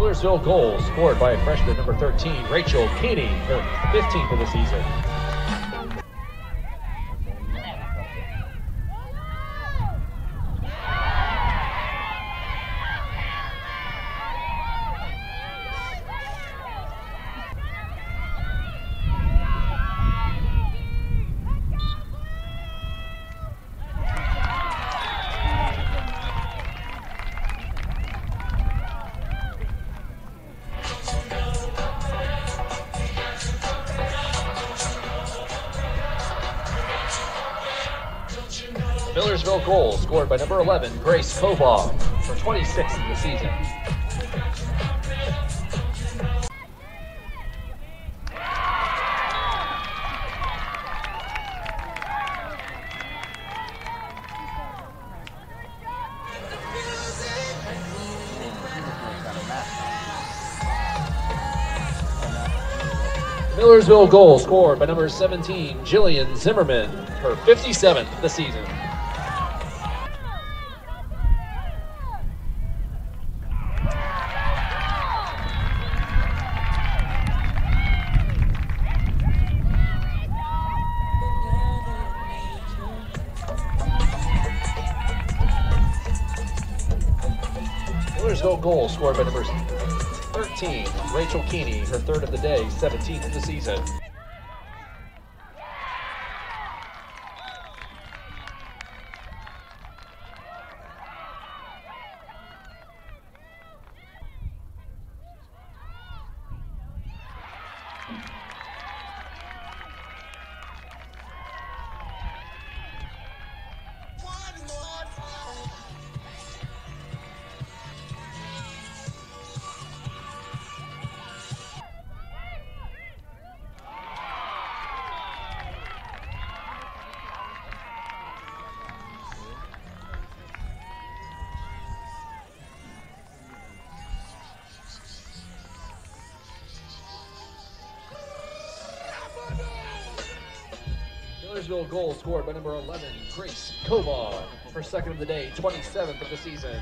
Millersville goal scored by freshman number 13, Rachel Keeney, her 15th of the season. Millersville goal scored by number 11, Grace Kovaugh, for 26th of the season. Millersville goal scored by number 17, Jillian Zimmerman, her 57th of the season. Millersville goal scored by number 13, Rachel Keeney, her third of the day, 17th of the season. Millersville goal scored by number 11, Grace Kovaugh, her second of the day, 27th of the season.